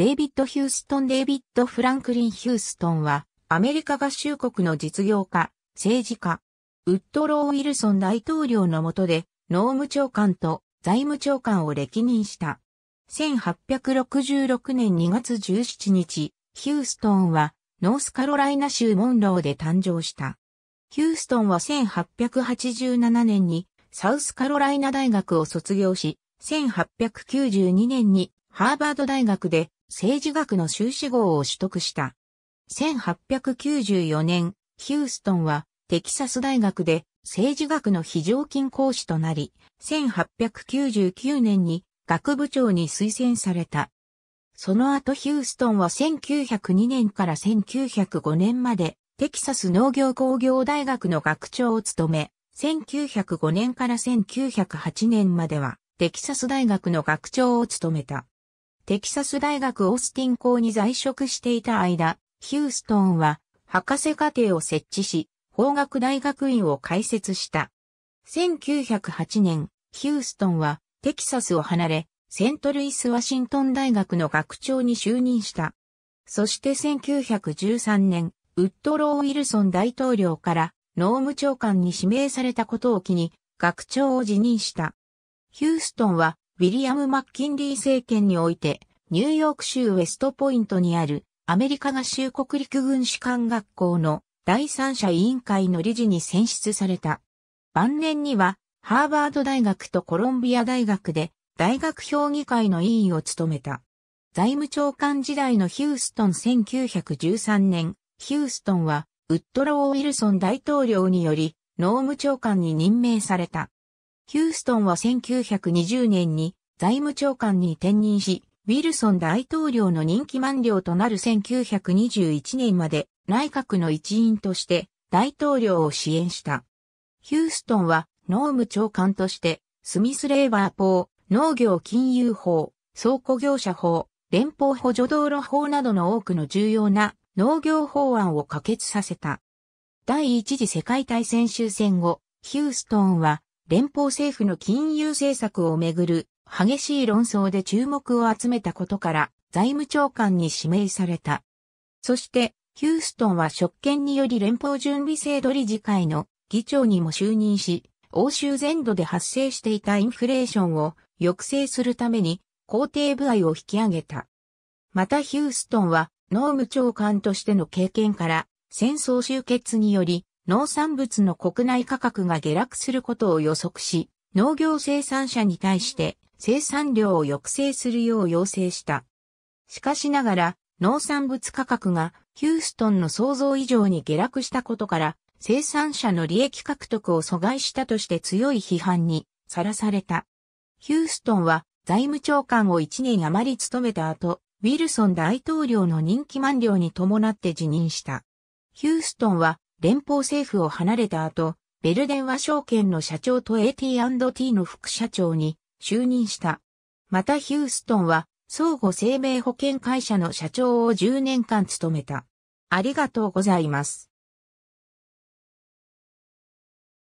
デイビッド・ヒューストン・デイビッド・フランクリン・ヒューストンは、アメリカ合衆国の実業家、政治家、ウッドロー・ウィルソン大統領の下で、農務長官と財務長官を歴任した。1866年2月17日、ヒューストンはノースカロライナ州モンローで誕生した。ヒューストンは1887年にサウスカロライナ大学を卒業し、1892年にハーバード大学で政治学の修士号を取得した。1894年、ヒューストンはテキサス大学で政治学の非常勤講師となり、1899年に学部長に推薦された。その後ヒューストンは1902年から1905年までテキサス農業工業大学の学長を務め、1905年から1908年まではテキサス大学の学長を務めた。テキサス大学オースティン校に在職していた間、ヒューストンは博士課程を設置し、法学大学院を開設した。1908年、ヒューストンはテキサスを離れ、セントルイス・ワシントン大学の学長に就任した。そして1913年、ウッドロー・ウィルソン大統領から農務長官に指名されたことを機に学長を辞任した。ヒューストンはウィリアム・マッキンリー政権においてニューヨーク州ウェストポイントにあるアメリカ合衆国陸軍士官学校の第三者委員会の理事に選出された。晩年にはハーバード大学とコロンビア大学で大学評議会の委員を務めた。財務長官時代のヒューストン1913年、ヒューストンはウッドロー・ウィルソン大統領により農務長官に任命された。ヒューストンは1920年に財務長官に転任し、ウィルソン大統領の任期満了となる1921年まで内閣の一員として大統領を支援した。ヒューストンは農務長官としてスミスレーバー法、農業金融法、倉庫業者法、連邦補助道路法などの多くの重要な農業法案を可決させた。第一次世界大戦終戦後、ヒューストンは連邦政府の金融政策をめぐる激しい論争で注目を集めたことから財務長官に指名された。そして、ヒューストンは職権により連邦準備制度理事会の議長にも就任し、欧州全土で発生していたインフレーションを抑制するために工程部合を引き上げた。またヒューストンは農務長官としての経験から戦争終結により農産物の国内価格が下落することを予測し、農業生産者に対して生産量を抑制するよう要請した。しかしながら、農産物価格がヒューストンの想像以上に下落したことから、生産者の利益獲得を阻害したとして強い批判にさらされた。ヒューストンは財務長官を1年余り務めた後、ウィルソン大統領の任期満了に伴って辞任した。ヒューストンは連邦政府を離れた後、ベルデンは証券の社長と AT&T の副社長に就任した。またヒューストンは相互生命保険会社の社長を10年間務めた。ありがとうございます。